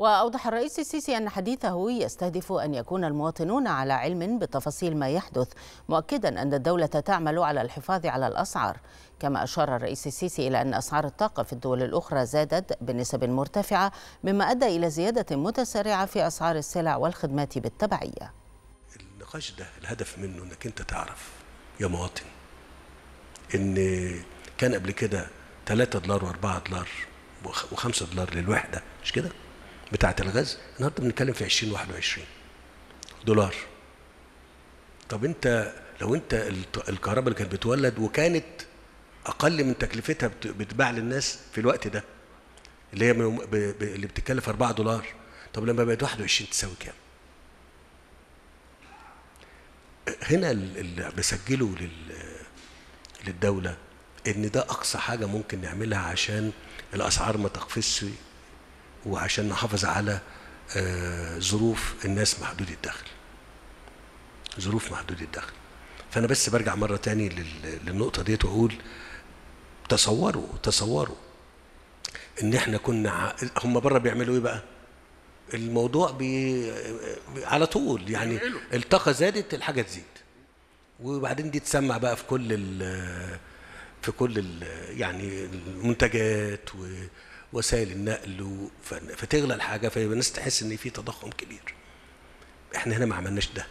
وأوضح الرئيس السيسي أن حديثه يستهدف أن يكون المواطنون على علم بتفاصيل ما يحدث مؤكدا أن الدولة تعمل على الحفاظ على الأسعار. كما أشار الرئيس السيسي إلى أن أسعار الطاقة في الدول الأخرى زادت بنسب مرتفعة مما أدى إلى زيادة متسارعة في أسعار السلع والخدمات بالتبعية. النقاش ده الهدف منه أنك أنت تعرف يا مواطن إن كان قبل كده 3 دولار و4 دولار و5 دولار للوحدة مش كده؟ بتاعه الغاز النهارده بنتكلم في 2021 دولار. طب انت لو انت الكهرباء اللي كانت بتولد وكانت أقل من تكلفتها بتباع للناس في الوقت ده اللي هي اللي بتتكلف 4 دولار طب لما بقت 21 تساوي كام؟ هنا اللي بسجله لل للدولة إن ده أقصى حاجة ممكن نعملها عشان الأسعار ما تقفزش وعشان نحافظ على ظروف الناس محدودي الدخل. ظروف محدودي الدخل. فأنا بس برجع مرة تاني للنقطة ديت وأقول تصوروا تصوروا إن إحنا كنا هم بره بيعملوا إيه بقى؟ الموضوع بي على طول يعني الطاقة زادت الحاجة تزيد. وبعدين دي تسمع بقى في كل ال في كل ال يعني المنتجات ووسائل النقل فتغلى الحاجة فالناس تحس إن في تضخم كبير. إحنا هنا ما عملناش ده.